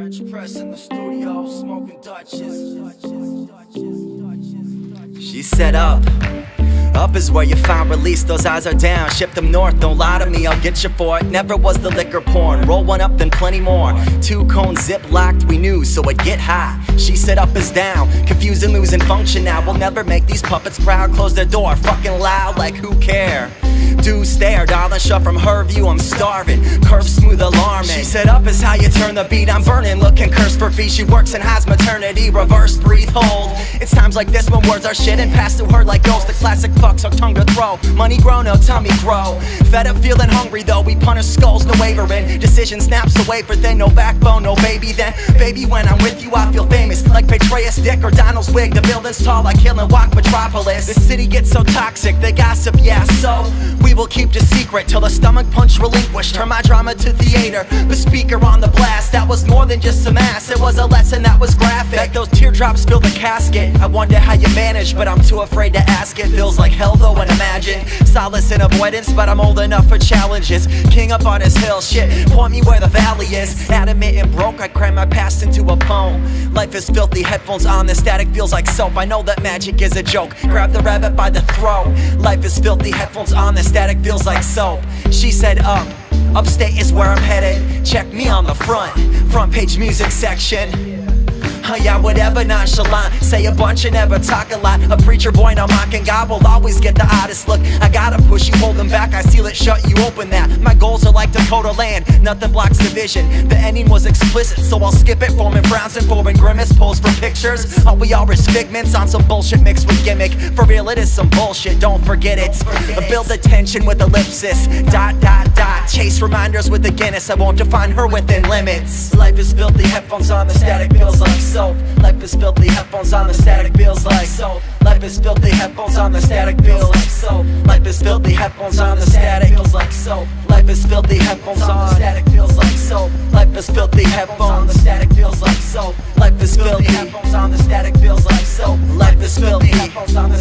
French press in the studio, smoking Dutches. She set up. Up is where you find release, those eyes are down. Ship them north, don't lie to me, I'll get you for it. Never was the liquor porn. Roll one up, then plenty more. Two cones zip locked, we knew, so it get high. She said up is down, confusing, losing function now. We'll never make these puppets proud. Close their door, fucking loud, like who care? Do stare, darling, shut from her view, I'm starving. Curve smooth, alarming. She said up is how you turn the beat, I'm burning, looking cursed for feet. She works and has maternity, reverse breathe, hold. It's times like this when words are shit and pass to her like ghosts. The classic fucks her tongue to throw. Money grow, no tummy grow. Fed up, feeling hungry though. We punish skulls, no wavering. Decision snaps away, but then no backbone, no baby. Then, baby, when I'm with you, I feel famous. Like Petraeus, Dick, or Donald's wig. The building's tall like Hill and Walk Metropolis. The city gets so toxic, they gossip, yeah, so we will keep the secret till the stomach punch relinquished. Turn my drama to theater. the speaker on the blast, that was more than just some ass. It was a lesson that was graphic. Those teardrops fill the casket. I wonder how you manage, but I'm too afraid to ask it. Feels like hell though, and imagine solace in avoidance, but I'm old enough for challenges. King up on his hill, shit. Point me where the valley is. Adamant and broke, I cram my past into a poem. Life is filthy, headphones on, the static feels like soap. I know that magic is a joke. Grab the rabbit by the throat. Life is filthy, headphones on, the static feels like soap. She said up. Upstate is where I'm headed. Check me on the front, front page music section. Oh yeah, whatever, nonchalant. Say a bunch and never talk a lot. A preacher boy, no mocking God will always get the oddest look. I gotta push you, hold them back. I seal it shut, you open that. My goals are like Dakota land, nothing blocks the vision. The ending was explicit, so I'll skip it. Forming frowns and forming grimace, pose for pictures. All we are is figments on some bullshit mixed with gimmick. For real, it is some bullshit, don't forget it. Uh, build the tension with ellipsis. Dot, dot, dot. Chase reminders with the Guinness. I won't define her within limits. Life is filthy, headphones on, the static feels like soap. Life is filthy, headphones on the static feels like so Life is filthy, headphones on the static feels like so Life is filthy, headphones on the static feels like so Life is filthy, headphones on the static feels like so Life is filthy, headphones on the static feels like so Life is filthy, headphones on the static feels like so Life is filthy, headphones on the